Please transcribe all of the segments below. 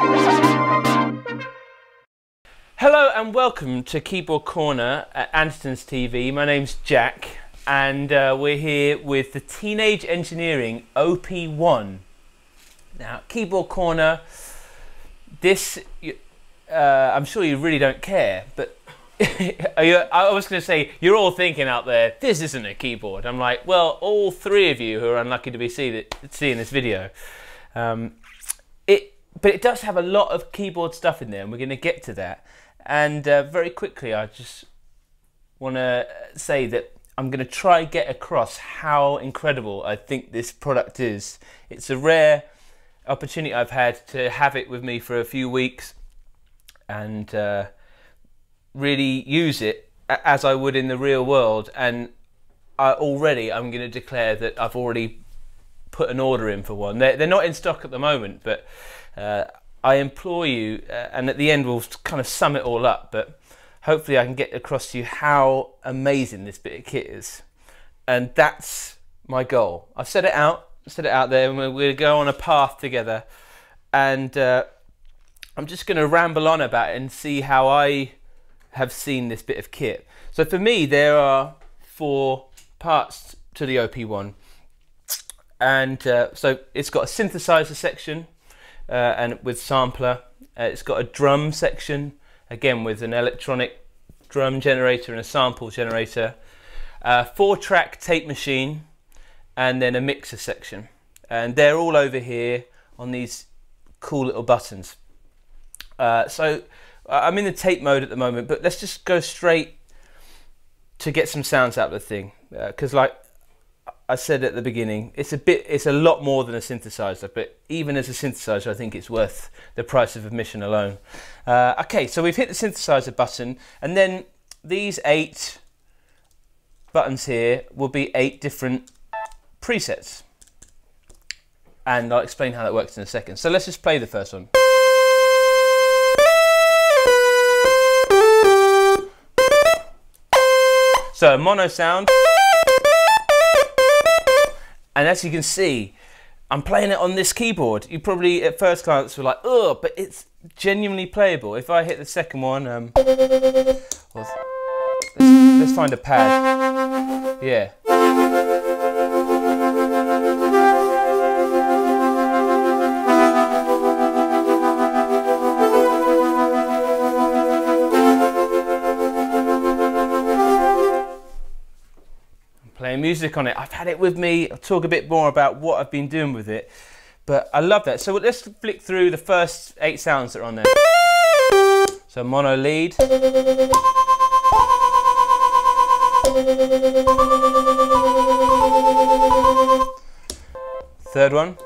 Hello and welcome to Keyboard Corner at Anderton's TV. My name's Jack and uh, we're here with the Teenage Engineering OP1. Now, Keyboard Corner, this, uh, I'm sure you really don't care, but you, I was going to say, you're all thinking out there, this isn't a keyboard. I'm like, well, all three of you who are unlucky to be see seeing this video. Um, but it does have a lot of keyboard stuff in there, and we're going to get to that. And uh, very quickly, I just want to say that I'm going to try get across how incredible I think this product is. It's a rare opportunity I've had to have it with me for a few weeks and uh, really use it as I would in the real world. And I, already I'm going to declare that I've already put an order in for one. They're, they're not in stock at the moment, but uh, I implore you, uh, and at the end we'll kind of sum it all up, but hopefully I can get across to you how amazing this bit of kit is. And that's my goal. I've set it out, set it out there, and we're to go on a path together. And uh, I'm just going to ramble on about it and see how I have seen this bit of kit. So for me, there are four parts to the OP1. And uh, so it's got a synthesizer section uh, and with sampler. Uh, it's got a drum section again with an electronic drum generator and a sample generator, a four track tape machine, and then a mixer section. And they're all over here on these cool little buttons. Uh, so I'm in the tape mode at the moment, but let's just go straight to get some sounds out of the thing. Because uh, like I said at the beginning, it's a bit, it's a lot more than a synthesizer, but even as a synthesizer, I think it's worth the price of admission alone. Uh, okay, so we've hit the synthesizer button, and then these eight buttons here will be eight different presets. And I'll explain how that works in a second. So let's just play the first one. So mono sound. And as you can see, I'm playing it on this keyboard. You probably at first glance were like, oh, but it's genuinely playable. If I hit the second one, um, let's, let's find a pad. Yeah. Playing music on it. I've had it with me. I'll talk a bit more about what I've been doing with it. But I love that. So let's flick through the first eight sounds that are on there. So mono lead. Third one.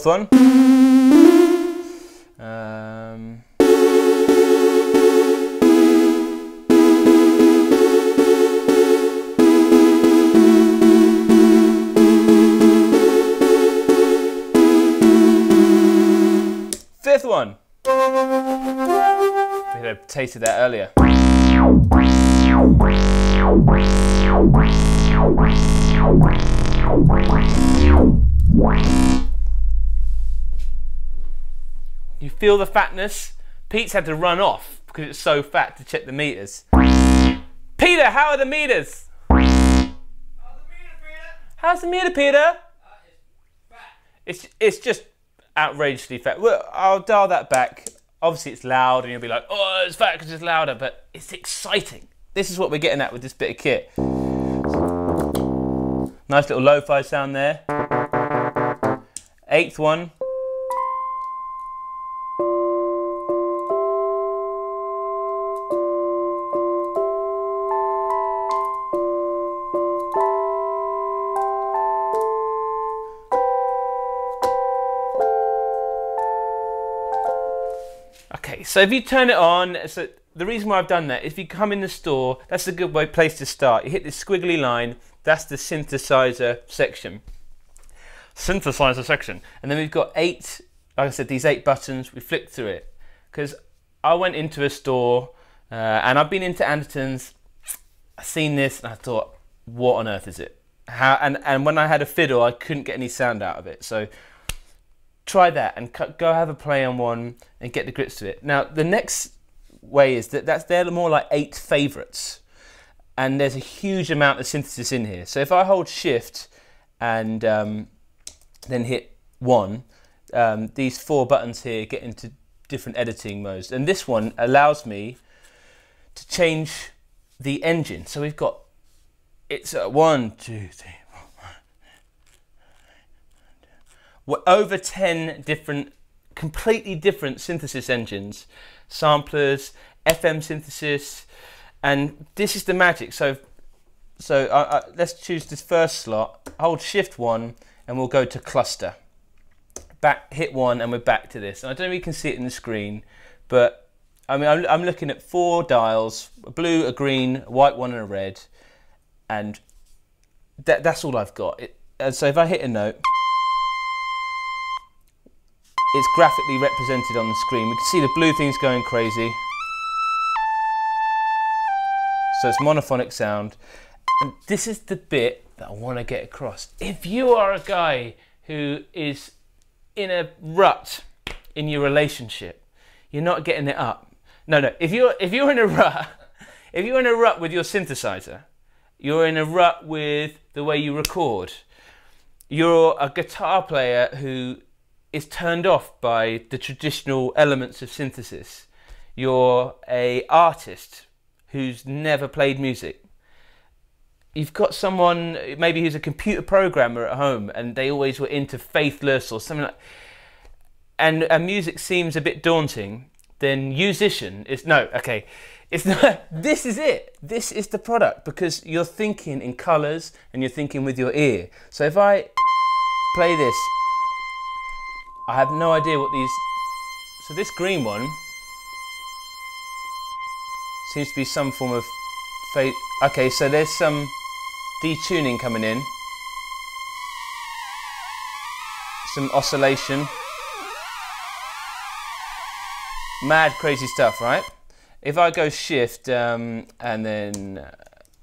Fourth one. Um, fifth one. We had a taste of that earlier. Feel the fatness? Pete's had to run off because it's so fat to check the meters. Peter, how are the meters? How's the meter, Peter? Uh, it's, it's it's just outrageously fat. Well, I'll dial that back. Obviously, it's loud, and you'll be like, "Oh, it's fat because it's louder," but it's exciting. This is what we're getting at with this bit of kit. Nice little lo-fi sound there. Eighth one. So if you turn it on, so the reason why I've done that, if you come in the store, that's a good way place to start. You hit this squiggly line, that's the synthesizer section. synthesizer section. And then we've got eight, like I said, these eight buttons. We flick through it because I went into a store uh, and I've been into Anderton's. I've seen this and I thought, what on earth is it? How and and when I had a fiddle, I couldn't get any sound out of it. So try that and go have a play on one and get the grips to it. Now the next way is that that's they're more like eight favorites, and there's a huge amount of synthesis in here. So if I hold Shift and um, then hit one, um, these four buttons here get into different editing modes, and this one allows me to change the engine. So we've got it's a one, two, three, four, over 10 different, completely different synthesis engines, samplers, FM synthesis, and this is the magic. So, so uh, uh, let's choose this first slot, hold shift one, and we'll go to cluster. Back, hit one, and we're back to this. And I don't know if you can see it in the screen, but I mean, I'm, I'm looking at four dials, a blue, a green, a white one, and a red and that, that's all I've got. It, and so if I hit a note, it's graphically represented on the screen. We can see the blue things going crazy. So it's monophonic sound. And this is the bit that I want to get across. If you are a guy who is in a rut in your relationship, you're not getting it up. No, no. If you're if you're in a rut, if you're in a rut with your synthesizer, you're in a rut with the way you record. You're a guitar player who is turned off by the traditional elements of synthesis. You're a artist who's never played music. You've got someone maybe who's a computer programmer at home and they always were into faithless or something like and, and music seems a bit daunting, then musician is no, okay. It's not, this is it. This is the product because you're thinking in colors and you're thinking with your ear. So if I play this, I have no idea what these, so this green one seems to be some form of fade. Okay, so there's some detuning coming in. Some oscillation. Mad crazy stuff, right? if I go shift um, and then uh,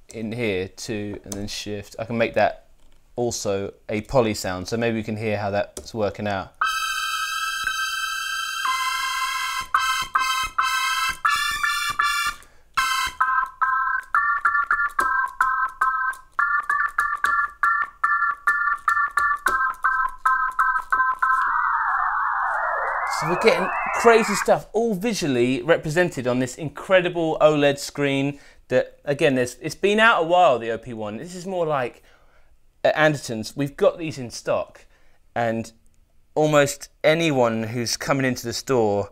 in here to and then shift, I can make that also a poly sound. So maybe we can hear how that's working out. Crazy stuff, all visually represented on this incredible OLED screen that, again, it's been out a while, the OP1. This is more like at Anderton's. We've got these in stock and almost anyone who's coming into the store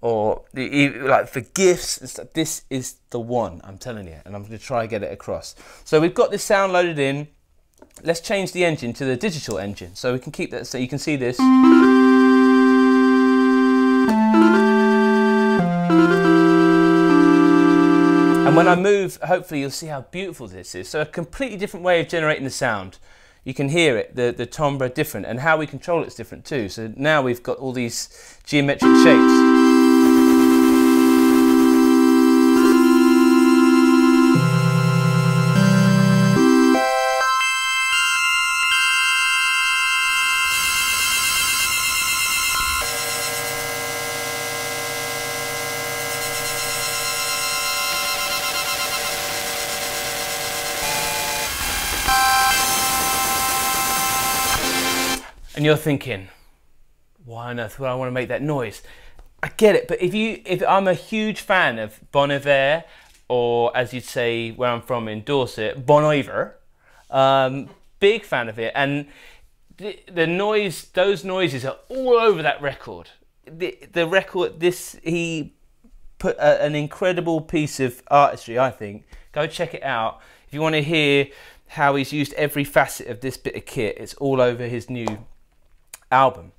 or like for gifts this is the one, I'm telling you, and I'm going to try and get it across. So we've got this sound loaded in. Let's change the engine to the digital engine so we can keep that so you can see this. And when I move, hopefully you'll see how beautiful this is. So a completely different way of generating the sound. You can hear it, the, the timbre different, and how we control it's different too. So now we've got all these geometric shapes. And you're thinking, why on earth would I want to make that noise? I get it, but if you, if I'm a huge fan of Bon Iver, or as you'd say where I'm from in Dorset, Bon Iver, um, big fan of it, and the, the noise, those noises are all over that record. The, the record, this he put a, an incredible piece of artistry, I think. Go check it out if you want to hear how he's used every facet of this bit of kit. It's all over his new album.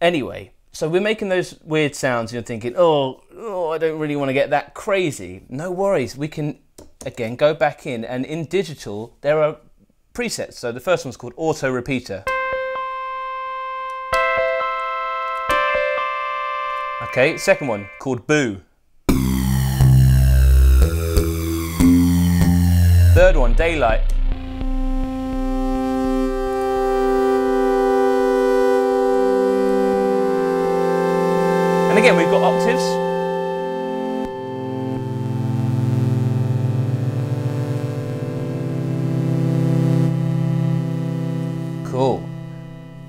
Anyway, so we're making those weird sounds, and you're thinking, oh, oh, I don't really want to get that crazy. No worries, we can again go back in, and in digital, there are presets. So the first one's called Auto Repeater. Okay, second one called Boo. Third one, Daylight. And again, we've got octaves. Cool.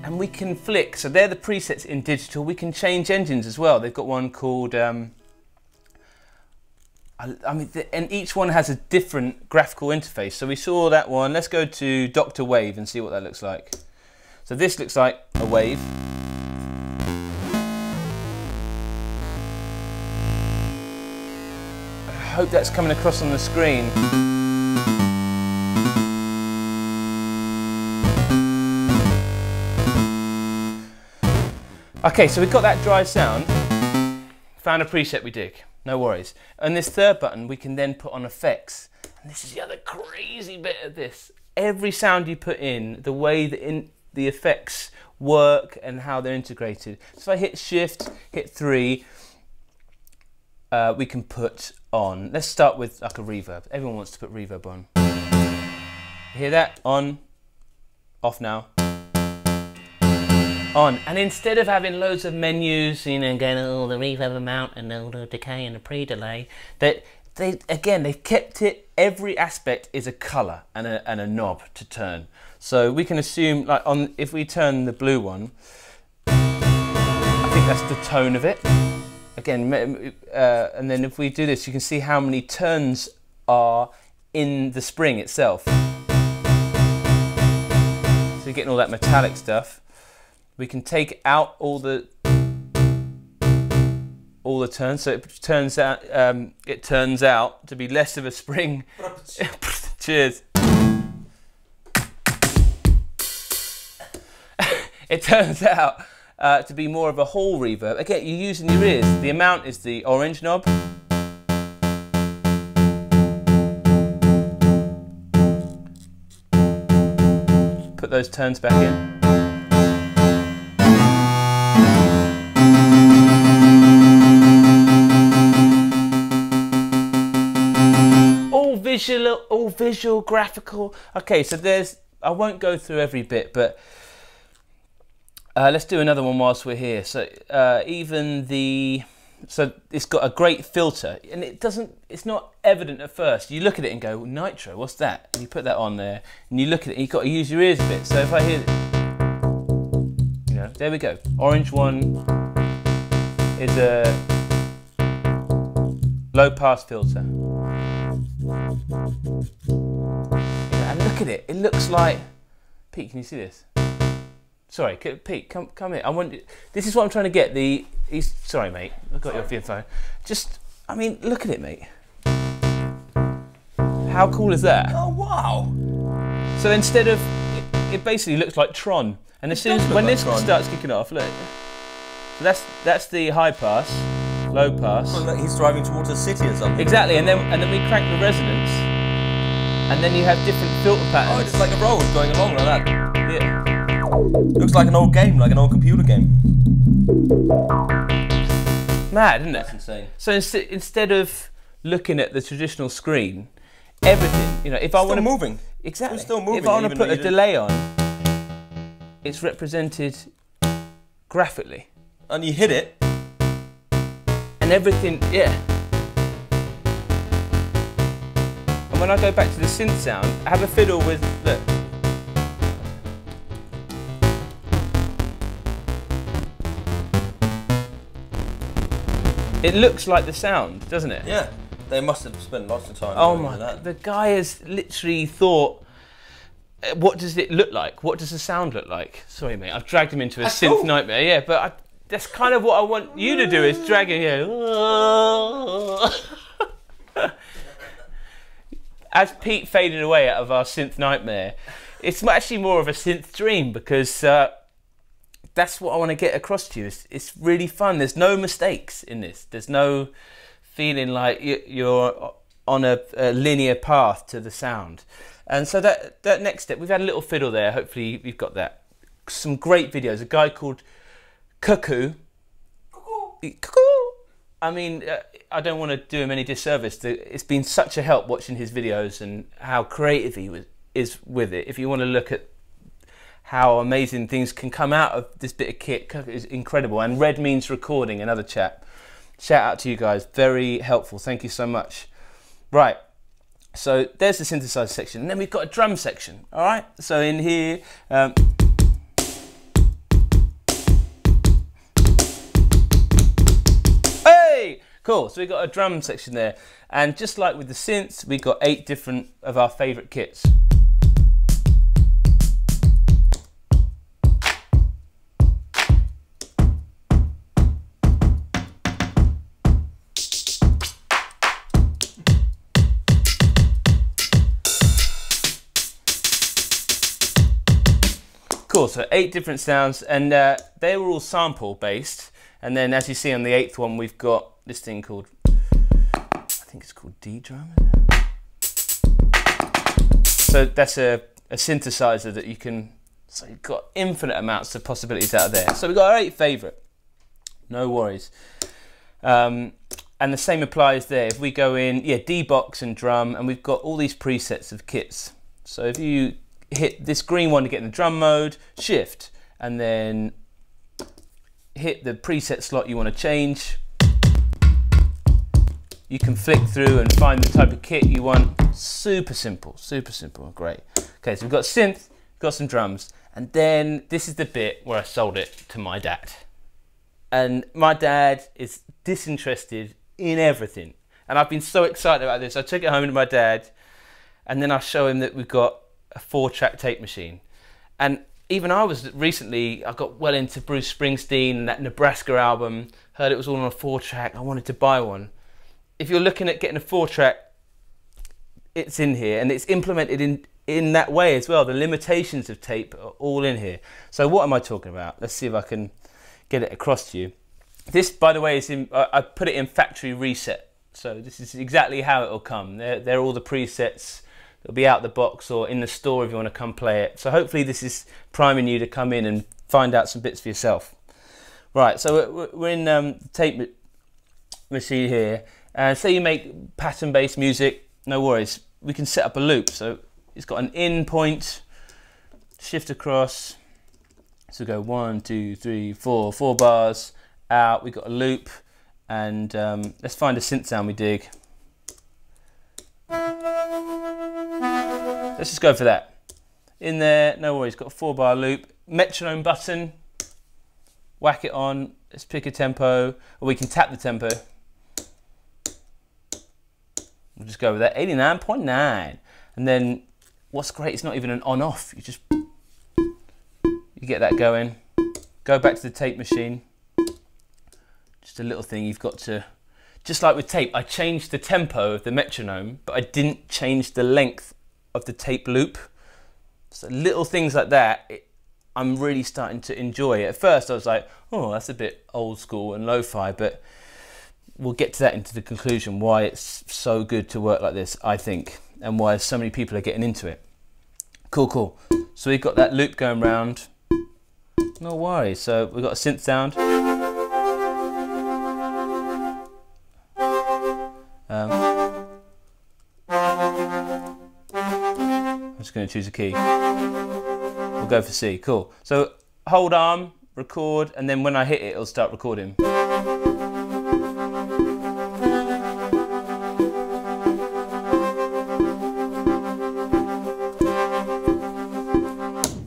And we can flick, so they're the presets in digital. We can change engines as well. They've got one called, um, I, I mean, the, and each one has a different graphical interface. So we saw that one. Let's go to Dr. Wave and see what that looks like. So this looks like a wave. Hope that's coming across on the screen. Okay, so we've got that dry sound. Found a preset we dig, no worries. And this third button we can then put on effects. And this is the other crazy bit of this. Every sound you put in, the way that in the effects work and how they're integrated. So if I hit shift, hit three, uh, we can put on, let's start with like a reverb. Everyone wants to put reverb on. Hear that? On, off now on. And instead of having loads of menus, you know, getting all the reverb amount and all the decay and the pre-delay, that they again they've kept it. Every aspect is a color and a and a knob to turn. So we can assume like on if we turn the blue one, I think that's the tone of it. Again, uh, and then if we do this, you can see how many turns are in the spring itself. So you're getting all that metallic stuff. We can take out all the all the turns. So it turns out um, it turns out to be less of a spring. Cheers. It turns out uh, to be more of a hall reverb. Again you're using your ears. The amount is the orange knob. Put those turns back in. All visual, all visual, graphical. Okay, so there's, I won't go through every bit, but uh, let's do another one whilst we're here. So uh, even the, so it's got a great filter and it doesn't, it's not evident at first. You look at it and go, nitro, what's that? And you put that on there and you look at it you've got to use your ears a bit. So if I hear, you know, there we go. Orange one is a low pass filter. And look at it, it looks like. Pete, can you see this? Sorry, Pete, come come here. I want. This is what I'm trying to get. The he's sorry, mate. I've got your phone. Just, I mean, look at it, mate. How cool is that? Oh wow! So instead of, it, it basically looks like Tron. And as soon as when like this Tron. starts kicking off, look. So that's that's the high pass low pass. Oh, well, he's driving towards a city or something. Exactly, and then and then we crank the resonance, and then you have different filter patterns. Oh, it's like a road going along like that. Yeah. Looks like an old game, like an old computer game. Mad, isn't it? That's insane. So inst instead of looking at the traditional screen, everything, you know, if I want to moving, exactly, it's still moving. If I want to put a delay on, it's represented graphically. And you hit it, and everything, yeah. And when I go back to the synth sound, I have a fiddle with, look. It looks like the sound, doesn't it? Yeah. They must have spent lots of time. Oh my! That. The guy has literally thought, uh, what does it look like? What does the sound look like? Sorry, mate. I've dragged him into a That's synth cool. nightmare. Yeah, but I, that's kind of what I want you to do is drag it here. As Pete faded away out of our synth nightmare, it's actually more of a synth dream because uh, that's what I want to get across to you. It's, it's, really fun. There's no mistakes in this. There's no feeling like you're on a, a linear path to the sound. And so that that next step, we've had a little fiddle there. Hopefully, you've got that. Some great videos. A guy called Cuckoo. Cuckoo. Cuckoo. I mean, uh, I don't want to do him any disservice. It's been such a help watching his videos and how creative he was, is with it. If you want to look at how amazing things can come out of this bit of kit, is incredible. And Red Means Recording, another chap. Shout out to you guys, very helpful. Thank you so much. Right, so there's the synthesizer section, and then we've got a drum section. All right, so in here. Um, Hey! Cool, so we've got a drum section there. And just like with the synths, we've got eight different of our favourite kits. Cool, so eight different sounds, and uh, they were all sample based. And then, as you see on the eighth one, we've got this thing called, I think it's called D drum. So that's a, a synthesizer that you can, so you've got infinite amounts of possibilities out of there. So we've got our eight favourite, no worries. Um, and the same applies there. If we go in, yeah, D box and drum, and we've got all these presets of kits. So if you hit this green one to get in the drum mode, shift, and then hit the preset slot you want to change. You can flick through and find the type of kit you want. Super simple, super simple, great. Okay, so we've got synth, got some drums, and then this is the bit where I sold it to my dad. And my dad is disinterested in everything. And I've been so excited about this. I took it home to my dad, and then I show him that we've got a four track tape machine. And even I was recently, I got well into Bruce Springsteen and that Nebraska album, heard it was all on a four track. I wanted to buy one. If you're looking at getting a four track, it's in here and it's implemented in, in that way as well. The limitations of tape are all in here. So, what am I talking about? Let's see if I can get it across to you. This, by the way, is in, I put it in factory reset. So, this is exactly how it will come. They're, they're all the presets It'll be out the box or in the store if you want to come play it. So hopefully this is priming you to come in and find out some bits for yourself. Right, so we're in um, tape machine here. And say you make pattern-based music, no worries. We can set up a loop. So it's got an in point, shift across. So go one, two, three, four, four bars out. We've got a loop. And um, let's find a synth sound we dig. Let's just go for that. In there, no worries, got a four bar loop. Metronome button, whack it on, let's pick a tempo, or we can tap the tempo. We'll just go with that, 89.9. And then what's great, it's not even an on off, you just, you get that going. Go back to the tape machine. Just a little thing you've got to, just like with tape, I changed the tempo of the metronome, but I didn't change the length of the tape loop. So little things like that, it, I'm really starting to enjoy. At first, I was like, "Oh, that's a bit old school and lo-fi," but we'll get to that into the conclusion why it's so good to work like this, I think, and why so many people are getting into it. Cool, cool. So we've got that loop going round. No worries. So we've got a synth sound. Choose a key. We'll go for C. Cool. So hold arm, record, and then when I hit it, it'll start recording.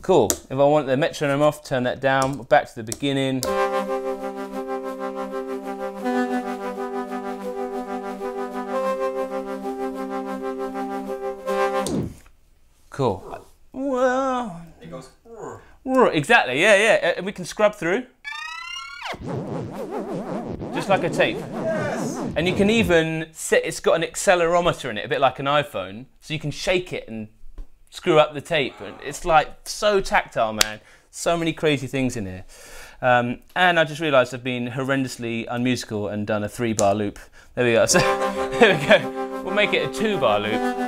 Cool. If I want the metronome off, turn that down. Back to the beginning. Cool. Well, It goes. exactly. Yeah, yeah. And we can scrub through. Just like a tape. And you can even set, it's got an accelerometer in it, a bit like an iPhone. So you can shake it and screw up the tape. And it's like so tactile, man. So many crazy things in here. Um, and I just realised I've been horrendously unmusical and done a three bar loop. There we go. So there we go. We'll make it a two bar loop.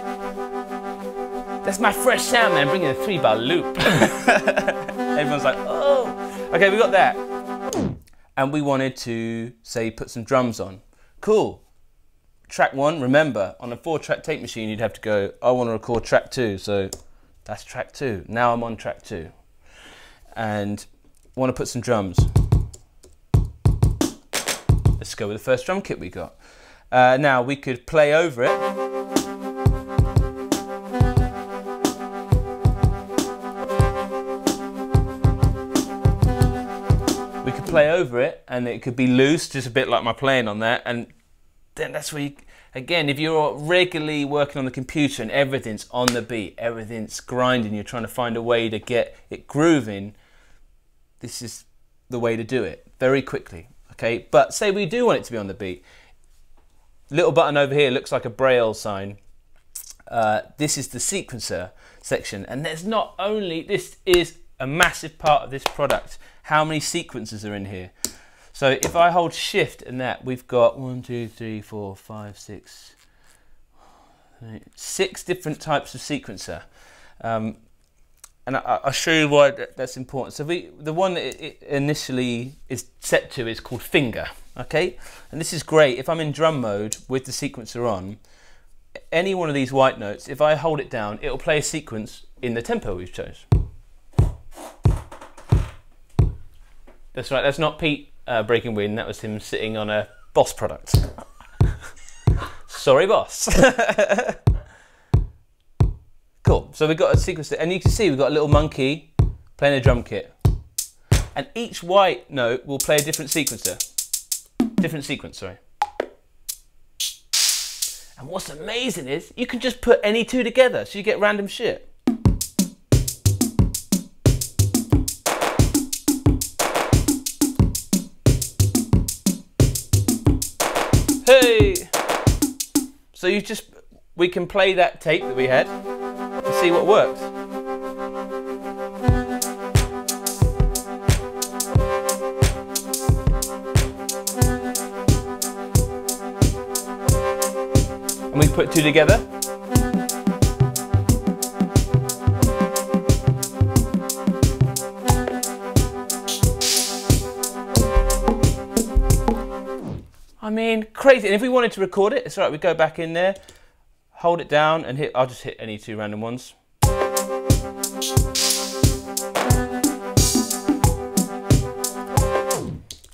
That's my fresh sound, man. Bringing a three bar loop. Everyone's like, oh. Okay, we got that. and we wanted to say put some drums on. Cool. Track one, remember, on a four track tape machine, you'd have to go, I want to record track two. So that's track two. Now I'm on track two. And want to put some drums. Let's go with the first drum kit we got. Uh, now we could play over it. Play over it and it could be loose, just a bit like my playing on that. And then that's where you, again, if you're regularly working on the computer and everything's on the beat, everything's grinding, you're trying to find a way to get it grooving, this is the way to do it very quickly. Okay, but say we do want it to be on the beat. Little button over here looks like a braille sign. Uh, this is the sequencer section, and there's not only this is a massive part of this product. How many sequences are in here? So if I hold shift and that, we've got one, two, three, four, five, six, six different types of sequencer. Um, and I, will show you why that's important. So we, the one that it initially is set to is called finger, okay? And this is great. If I'm in drum mode with the sequencer on, any one of these white notes, if I hold it down, it'll play a sequence in the tempo we've chose. That's right, that's not Pete uh, breaking wind, that was him sitting on a Boss product. Sorry, boss. cool, so we've got a sequence, and you can see we've got a little monkey playing a drum kit. And each white note will play a different sequencer. Different sequence, sorry. And what's amazing is you can just put any two together, so you get random shit. Hey! So you just, we can play that tape that we had and see what works. And we put two together. Mean, crazy. And if we wanted to record it, it's all right. We go back in there, hold it down, and hit. I'll just hit any two random ones.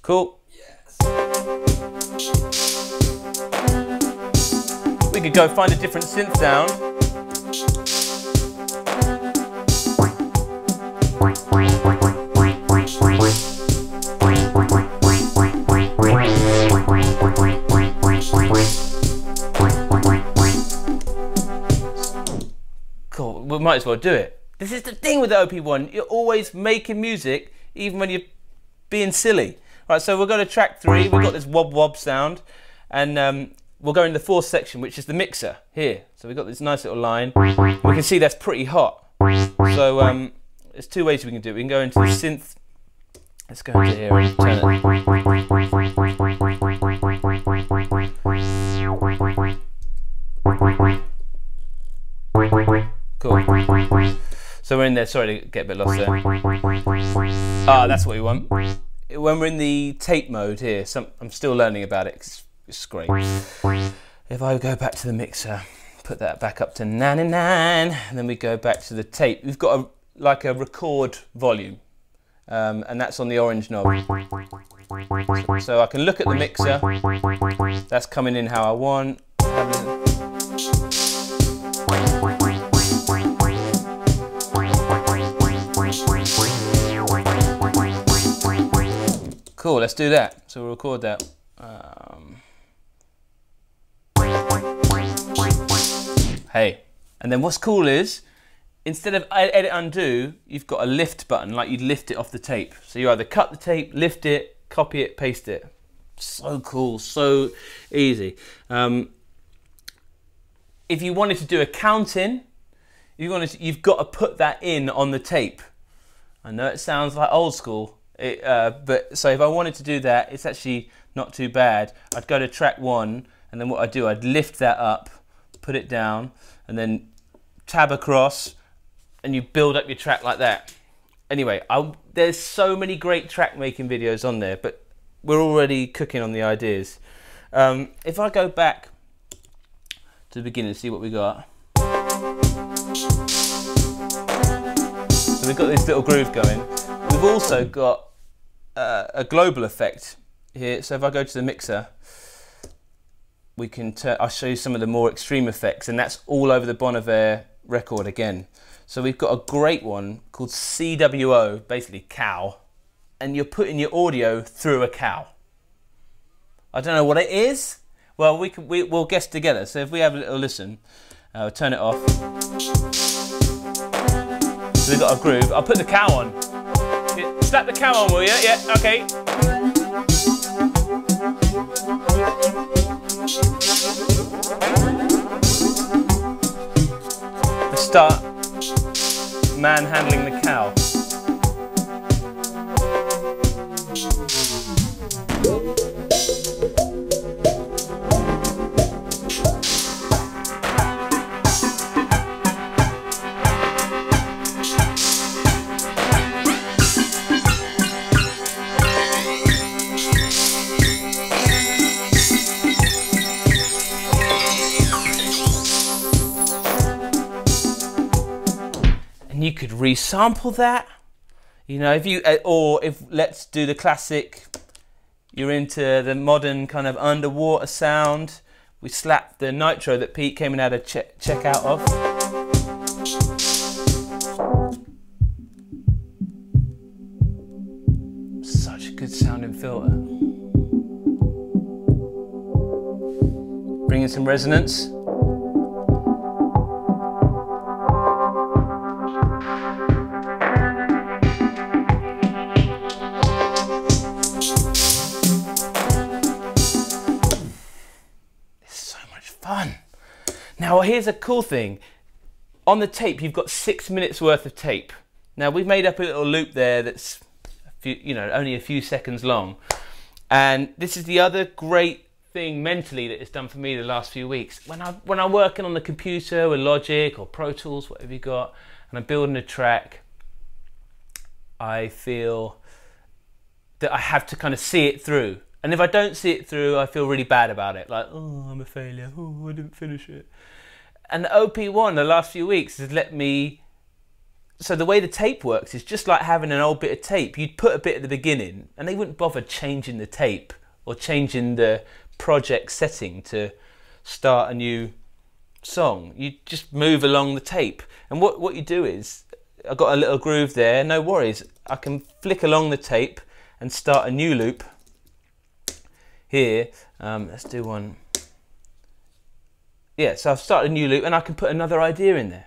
Cool. We could go find a different synth sound. Might as well do it. This is the thing with the OP1, you're always making music even when you're being silly. Right, so we'll go to track three, we've got this wob wob sound, and um, we'll go in the fourth section, which is the mixer here. So we've got this nice little line. We can see that's pretty hot. So um, there's two ways we can do it. We can go into the synth. Let's go into here and turn it. Cool. So we're in there. Sorry to get a bit lost there. Ah, that's what we want. When we're in the tape mode here, some, I'm still learning about it. It's, great. If I go back to the mixer, put that back up to 99, and then we go back to the tape. We've got a like a record volume, um, and that's on the orange knob. So I can look at the mixer. That's coming in how I want. Cool, let's do that. So we'll record that. Um, hey. And then what's cool is, instead of edit undo, you've got a lift button, like you'd lift it off the tape. So you either cut the tape, lift it, copy it, paste it. So cool, so easy. Um, if you wanted to do a counting, you wanted to, you've got to put that in on the tape. I know it sounds like old school, it, uh, but so if I wanted to do that, it's actually not too bad. I'd go to track one, and then what I'd do, I'd lift that up, put it down, and then tab across, and you build up your track like that. Anyway, I, there's so many great track making videos on there, but we're already cooking on the ideas. Um, if I go back to the beginning, see what we got. So we've got this little groove going. We've also got uh, a global effect here. So if I go to the mixer, we can. I'll show you some of the more extreme effects, and that's all over the Bon record again. So we've got a great one called CWO, basically cow, and you're putting your audio through a cow. I don't know what it is. Well, we can, we, will guess together. So if we have a little listen, uh, we'll turn it off. So we've got a groove. I'll put the cow on. Slap the cow on, will you? Yeah, okay. Let's start manhandling the cow. Resample that. You know, if you uh, or if let's do the classic. You're into the modern kind of underwater sound. We slap the nitro that Pete came and had a check, check out of. Such a good sounding filter. Bringing some resonance. Now, here's a cool thing. On the tape, you've got six minutes worth of tape. Now, we've made up a little loop there that's, few, you know, only a few seconds long. And this is the other great thing mentally that it's done for me the last few weeks. When, I, when I'm working on the computer with Logic or Pro Tools, whatever you got, and I'm building a track, I feel that I have to kind of see it through. And if I don't see it through, I feel really bad about it. Like, oh, I'm a failure. Oh, I didn't finish it. And the OP1 the last few weeks has let me. So the way the tape works is just like having an old bit of tape. You'd put a bit at the beginning, and they wouldn't bother changing the tape or changing the project setting to start a new song. You just move along the tape, and what what you do is, I've got a little groove there. No worries, I can flick along the tape and start a new loop. Here, um, let's do one yeah, so I've started a new loop and I can put another idea in there.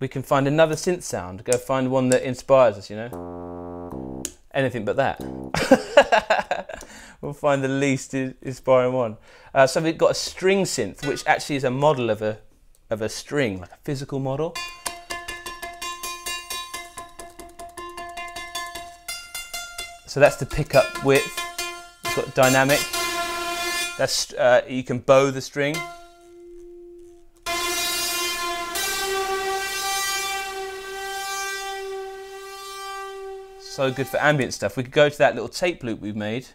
We can find another synth sound, go find one that inspires us, you know? Anything but that. we'll find the least inspiring one. Uh, so we've got a string synth, which actually is a model of a, of a string, like a physical model. So that's the pickup width. It's got dynamic. That's uh, you can bow the string. So good for ambient stuff. We could go to that little tape loop we've made,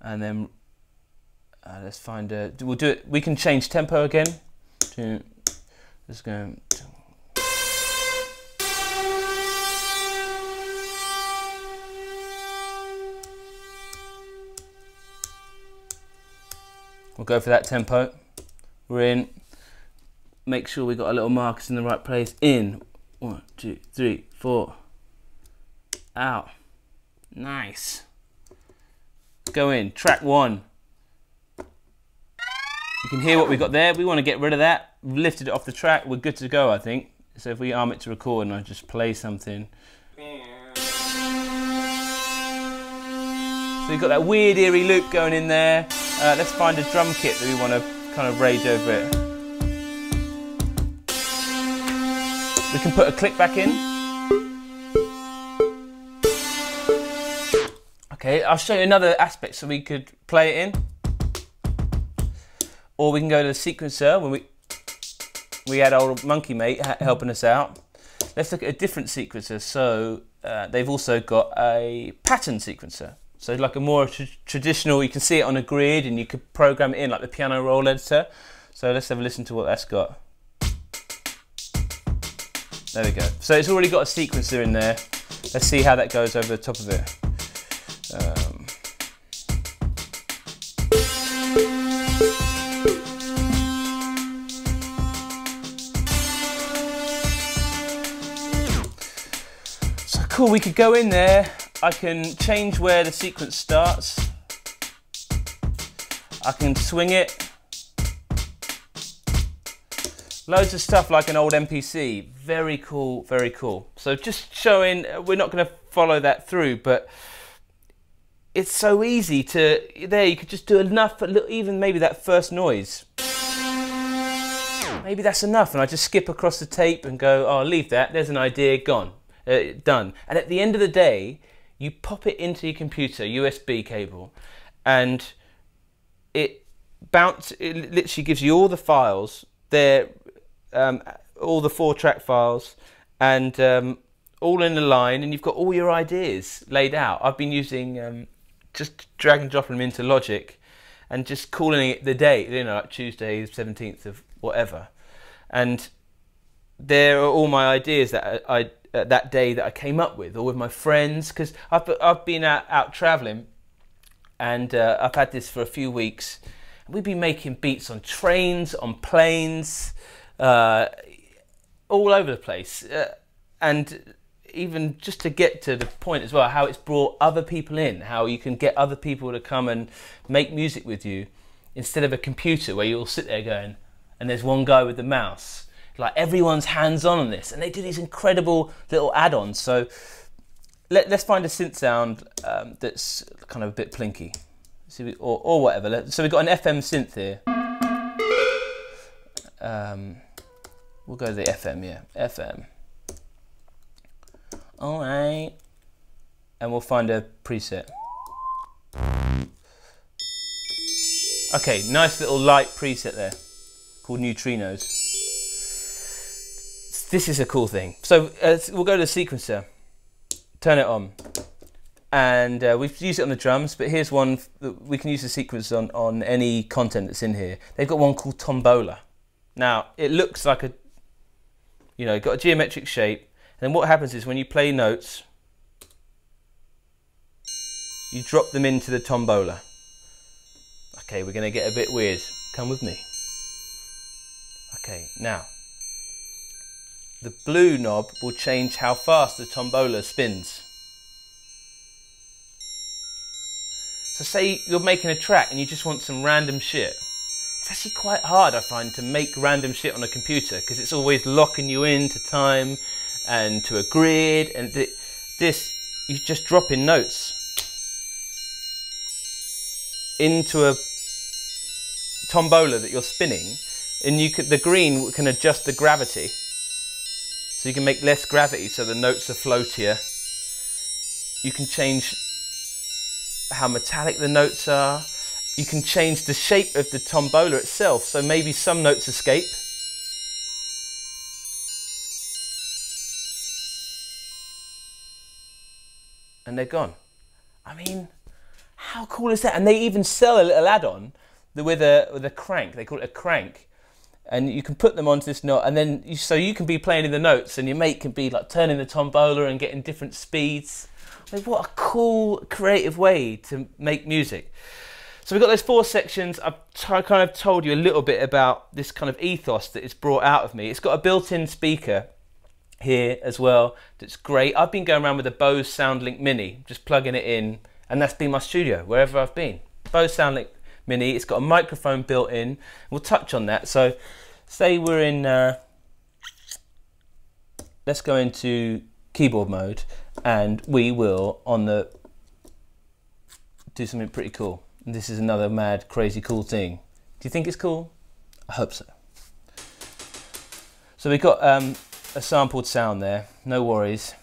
and then uh, let's find a. We'll do it. We can change tempo again. To let's go. To, We'll go for that tempo. We're in. Make sure we got our little markers in the right place. In. One, two, three, four out. Nice. Go in, track one. You can hear what we got there. We want to get rid of that. We've lifted it off the track. We're good to go, I think. So if we arm it to record and I just play something. So we've got that weird eerie loop going in there. Uh, let's find a drum kit that we want to kind of rage over it. We can put a click back in. Okay, I'll show you another aspect so we could play it in. Or we can go to the sequencer when we we had old Monkey Mate helping us out. Let's look at a different sequencer. So uh, they've also got a pattern sequencer, So like a more tr- traditional, you can see it on a grid and you could program it in like the piano roll editor. So let's have a listen to what that's got. There we go. So it's already got a sequencer in there. Let's see how that goes over the top of it. Um, so cool, we could go in there. I can change where the sequence starts. I can swing it. Loads of stuff like an old MPC. Very cool, very cool. So just showing, we're not going to follow that through, but it's so easy to, there you could just do enough, even maybe that first noise. Maybe that's enough and I just skip across the tape and go, oh, leave that, there's an idea, gone, uh, done. And at the end of the day, you pop it into your computer, USB cable, and it bounce, it literally gives you all the files, they're um, all the four track files, and um, all in a line, and you've got all your ideas laid out. I've been using um, just drag and dropping them into Logic, and just calling it the date, you know, like Tuesday, the seventeenth of whatever, and there are all my ideas that I, I that day that I came up with, or with my friends, because I've I've been out, out traveling, and uh, I've had this for a few weeks. We've been making beats on trains, on planes, uh, all over the place, uh, and even just to get to the point as well, how it's brought other people in, how you can get other people to come and make music with you instead of a computer where you all sit there going, and there's one guy with the mouse. Like everyone's hands on on this, and they do these incredible little add ons. So let, us find a synth sound um, that's kind of a bit plinky, we, or, or whatever. So we've got an FM synth here. Um, we'll go to the FM, yeah, FM. All right, and we'll find a preset. Okay, nice little light preset there called Neutrinos. This is a cool thing. So uh, we'll go to the sequencer, turn it on, and uh, we've used it on the drums, but here's one that we can use the sequencer on, on any content that's in here. They've got one called Tombola. Now, it looks like a, you know, got a geometric shape, and then what happens is when you play notes, you drop them into the tombola. Okay, we're going to get a bit weird. Come with me. Okay, now, the blue knob will change how fast the tombola spins. So say you're making a track and you just want some random shit. It's actually quite hard, I find, to make random shit on a computer because it's always locking you into time and to a grid and th this, you just drop in notes. Into a tombola that you're spinning and you can, the green can adjust the gravity. So you can make less gravity so the notes are floatier. You can change how metallic the notes are. You can change the shape of the tombola itself so maybe some notes escape and they're gone. I mean how cool is that? And they even sell a little add-on with a with a crank. They call it a crank. And you can put them onto this note and then you, so you can be playing in the notes and your mate can be like turning the tombola and getting different speeds. I mean, what a cool creative way to make music. So we've got those four sections. I've kind of told you a little bit about this kind of ethos that is brought out of me. It's got a built-in speaker here as well that's great i've been going around with a bose soundlink mini just plugging it in and that's been my studio wherever i've been bose soundlink Mini. It's got a microphone built in. We'll touch on that. So say we're in, uh, let's go into keyboard mode and we will on the, do something pretty cool. This is another mad, crazy cool thing. Do you think it's cool? I hope so. So we've got um, a sampled sound there, no worries.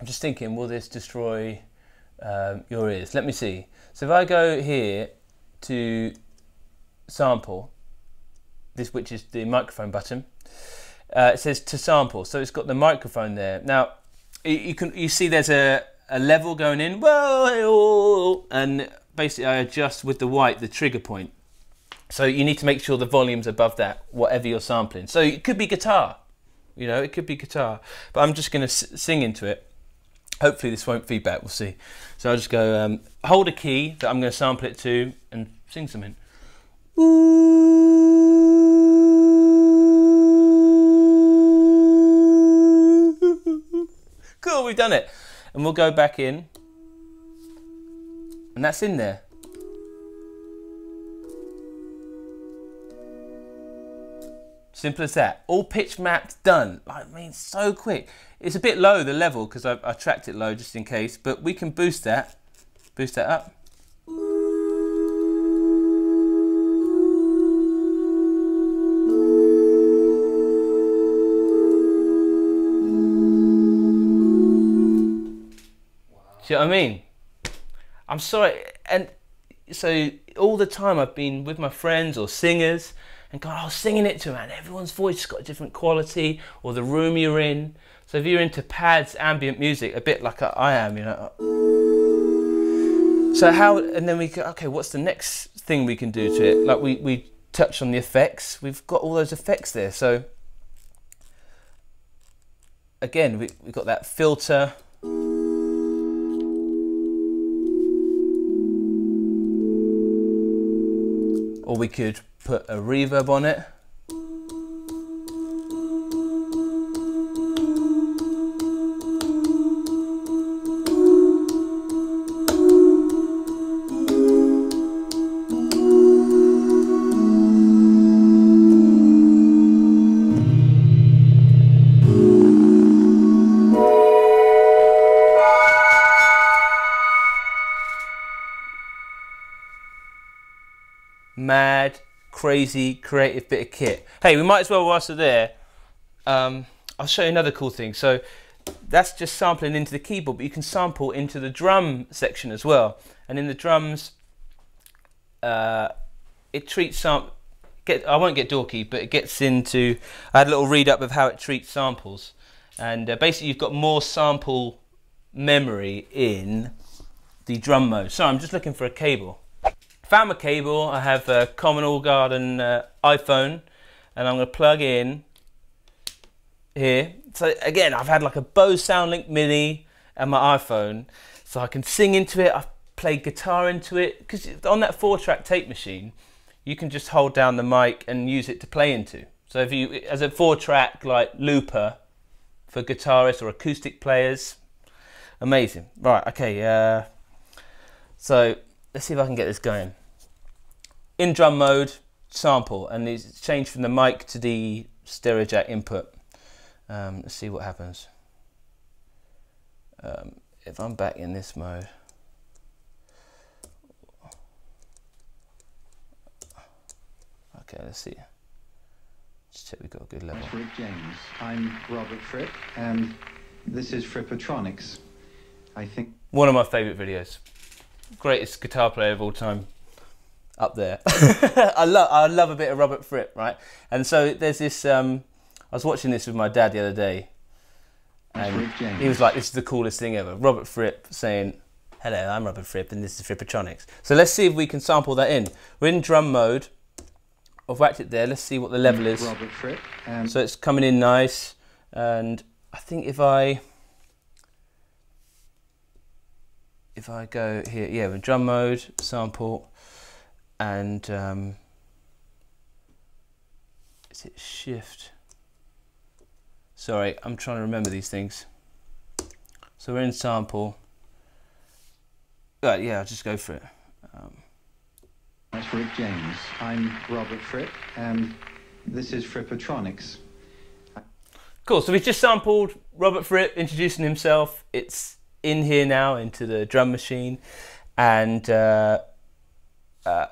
I'm just thinking, will this destroy um, your ears? Let me see. So if I go here to sample, this which is the microphone button. Uh, it says to sample, so it's got the microphone there. Now you, can you see there's a a level going in, and basically I adjust with the white the trigger point. So you need to make sure the volume's above that, whatever you're sampling. So it could be guitar, you know, it could be guitar. But I'm just going to sing into it. Hopefully this won't feedback, we'll see. So I'll just go, um, hold a key that I'm going to sample it to and sing something. cool, we've done it. And we'll go back in. And that's in there. Simple as that. All pitch mapped, done. I mean, so quick. It's a bit low, the level, because I, I tracked it low just in case, but we can boost that. Boost that up. Know what I mean? I'm sorry, and so all the time I've been with my friends or singers and gone, oh, singing it to man, everyone's voice has got a different quality, or the room you're in. So if you're into pads, ambient music, a bit like I am, you know. So how, and then we go, okay, what's the next thing we can do to it? Like we, we touch on the effects, we've got all those effects there. So again, we, we've got that filter, or we could put a reverb on it. Crazy, creative bit of kit. Hey, we might as well, whilst we're there, um, I'll show you another cool thing. So that's just sampling into the keyboard, but you can sample into the drum section as well. And in the drums, uh, it treats some. Get, I won't get dorky, but it gets into. I had a little read up of how it treats samples, and uh, basically you've got more sample memory in the drum mode. So I'm just looking for a cable. Found my cable. I have a Common All Garden uh, iPhone, and I'm going to plug in here. So again, I've had like a Bose SoundLink Mini and my iPhone, so I can sing into it. I've played guitar into it because on that four-track tape machine, you can just hold down the mic and use it to play into. So if you, as a four-track like looper for guitarists or acoustic players, amazing. Right, okay. Uh, so let's see if I can get this going. In drum mode, sample, and it's changed from the mic to the stereo jack input. Um, let's see what happens. Um, if I'm back in this mode. Okay, let's see. Just check we've got a good level. Rick James. I'm Robert Fripp, and this is Frippertronics. I think one of my favourite videos greatest guitar player of all time up there. I love I love a bit of Robert Fripp, right? And so there's this. Um, I was watching this with my dad the other day, and he was like, "This is the coolest thing ever." Robert Fripp saying, "Hello, I'm Robert Fripp, and this is Frippertronics." So let's see if we can sample that in. We're in drum mode. I've whacked it there. Let's see what the level is. Robert Fripp. Um, so it's coming in nice, and I think if I if I go here, yeah, in drum mode, sample, and um, is it shift? Sorry, I'm trying to remember these things. So we're in sample. Right, yeah, I'll just go for it. Um, That's Rick James. I'm Robert Fripp, and this is Frippertronics. Cool, so we've just sampled Robert Fripp introducing himself. It's in here now into the drum machine, and uh, uh,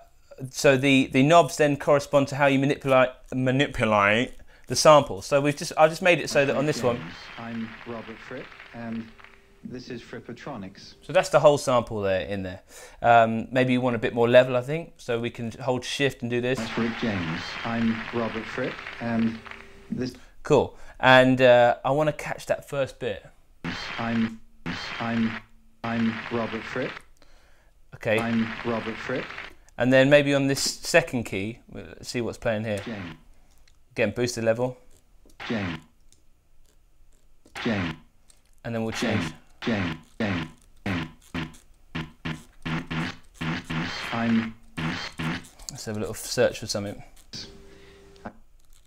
so the the knobs then correspond to how you manipulate manipulate the sample. So we've just I just made it so that on this one. I'm Robert Fripp, and this is Frippertronics. So that's the whole sample there in there. Um, maybe you want a bit more level, I think. So we can hold shift and do this. That's Rick James. I'm Robert Fripp, and this. Cool. And uh, I want to catch that first bit. I'm I'm I'm Robert Fripp. Okay. I'm Robert Fripp. And then maybe on this second key, let's see what's playing here. Jane. Again, boost the level, Jane. Jane. and then we'll change. Jane. Jane. Jane. I'm Let's have a little search for something.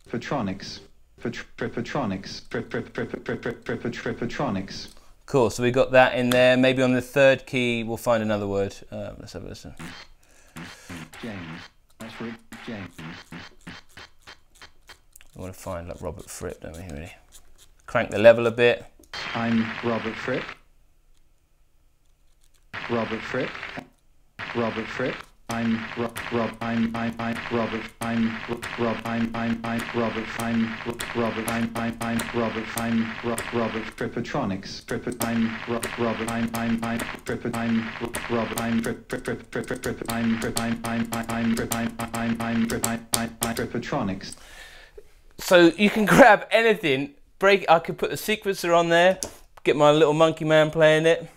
Petronics. Pet- Petronics. Petronics. Cool, so we got that in there. Maybe on the third key, we'll find another word. Um, let's have a listen. James. That's for James. We want to find like Robert Fripp, don't we, really? Crank the level a bit. I'm Robert Fripp. Robert Fripp. Robert Fripp. I'm Rob. Rob. I'm. I'm. I'm Robert. I'm Rob. I'm. I'm. I'm Robert. I'm Robert. I'm. I'm. I'm Robert. I'm Rob. Robert Frippertronics. Frippa. I'm Rob. Robert. I'm. I'm. I'm Frippa. I'm Robert. I'm Fripp. Fripp. Fripp. Fripp. Fripp. Fripp. I'm Fripp. I'm. I'm. I'm. I'm Fripp. I'm. I'm. I'm Fripp. I'm. I'm. I'm Frippertronics. So you can grab anything. Break. I could put the sequencer on there. Get my little monkey man playing it.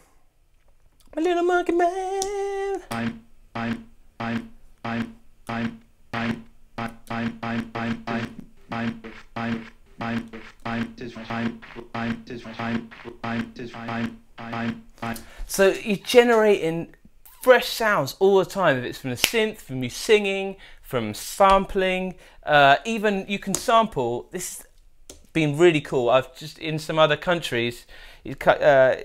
My little monkey man. I'm. I'm. So you're generating fresh sounds all the time. If it's from the synth, from you singing, from sampling, uh, even you can sample. This has been really cool. I've just in some other countries, it, uh,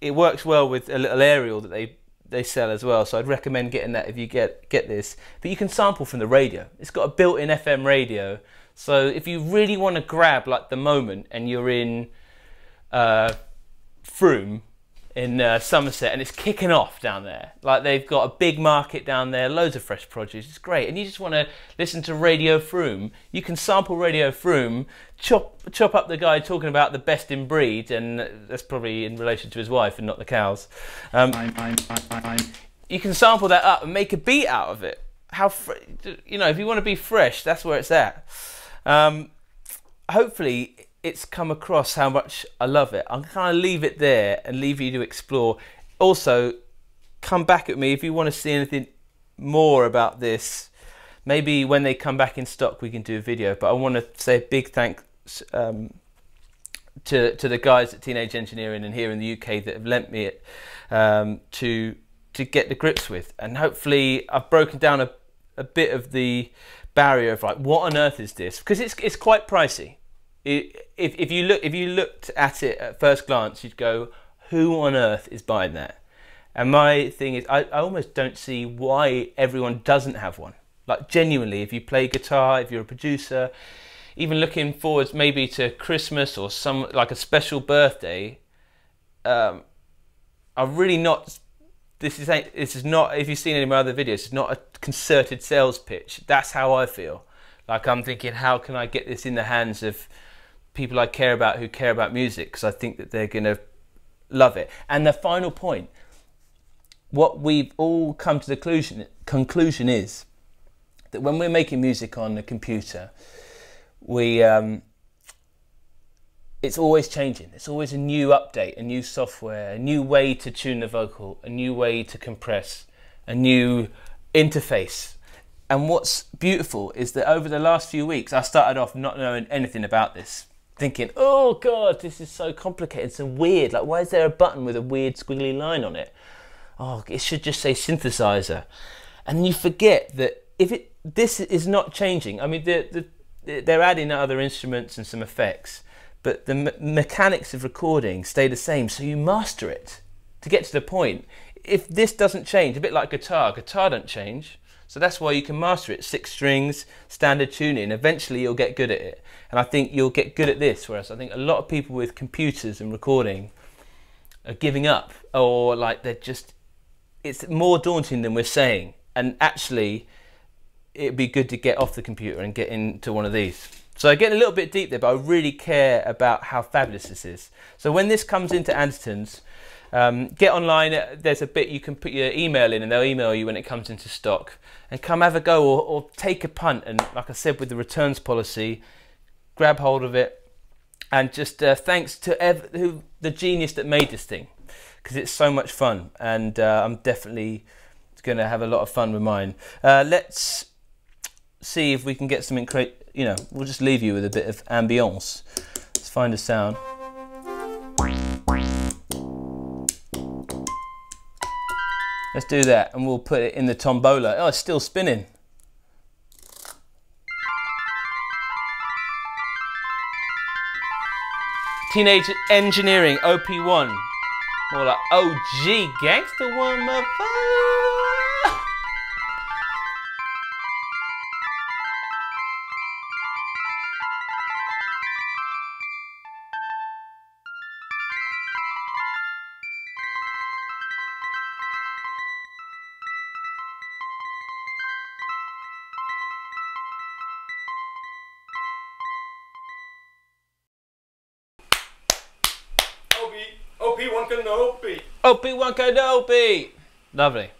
it works well with a little aerial that they they sell as well. So I'd recommend getting that if you get get this. But you can sample from the radio. It's got a built-in FM radio. So if you really want to grab like the moment and you're in uh, Frome in uh, Somerset and it's kicking off down there. Like they've got a big market down there, loads of fresh produce. It's great. And you just want to listen to Radio Frome. You can sample Radio Frome, chop chop up the guy talking about the best in breed, and that's probably in relation to his wife and not the cows. Um, I'm. I'm. I'm. You can sample that up and make a beat out of it. How fr- you know if you want to be fresh, that's where it's at. Um, hopefully, it's come across how much I love it. I'm kind of leave it there and leave you to explore. Also, come back at me if you want to see anything more about this. Maybe when they come back in stock, we can do a video. But I want to say a big thanks um, to to the guys at Teenage Engineering and here in the UK that have lent me it um, to to get the grips with, and hopefully I've broken down a, a bit of the barrier of like what on earth is this because it's it's quite pricey. If if you look if you looked at it at first glance, you'd go, who on earth is buying that? And my thing is, I, I almost don't see why everyone doesn't have one. Like genuinely, if you play guitar, if you're a producer, even looking forwards maybe to Christmas or some like a special birthday, um, I'm really not. This is this is not. If you've seen any of my other videos, it's not a concerted sales pitch. That's how I feel. Like I'm thinking, how can I get this in the hands of people I care about who care about music? Because I think that they're gonna love it. And the final point, what we've all come to the conclusion conclusion is that when we're making music on a computer, we um, it's always changing. It's always a new update, a new software, a new way to tune the vocal, a new way to compress, a new interface. And what's beautiful is that over the last few weeks, I started off not knowing anything about this, thinking, "Oh God, this is so complicated, so weird. Like, why is there a button with a weird squiggly line on it? Oh, it should just say synthesizer." And you forget that if it this is not changing. I mean, the, the, they're adding other instruments and some effects, but the me- mechanics of recording stay the same. So you master it to get to the point. If this doesn't change, a bit like guitar, guitar don't change. So that's why you can master it. Six strings, standard tuning. Eventually, you'll get good at it. And I think you'll get good at this. Whereas I think a lot of people with computers and recording are giving up, or like they're just. It's more daunting than we're saying. And actually, it'd be good to get off the computer and get into one of these. So I get a little bit deep there, but I really care about how fabulous this is. So when this comes into Andertons, um, get online. There's a bit you can put your email in, and they'll email you when it comes into stock. And come have a go, or, or take a punt. And like I said, with the returns policy, grab hold of it. And just uh, thanks to ev- who the genius that made this thing, because it's so much fun, and uh, I'm definitely going to have a lot of fun with mine. Uh, let's see if we can get something. You know, we'll just leave you with a bit of ambience. Let's find a sound. Let's do that, and we'll put it in the tombola. Oh, it's still spinning. Teenage Engineering OP1. More like OG Gangster One, motherfucker. OP, OP1 Kenobi. OP1 Kenobi. Lovely.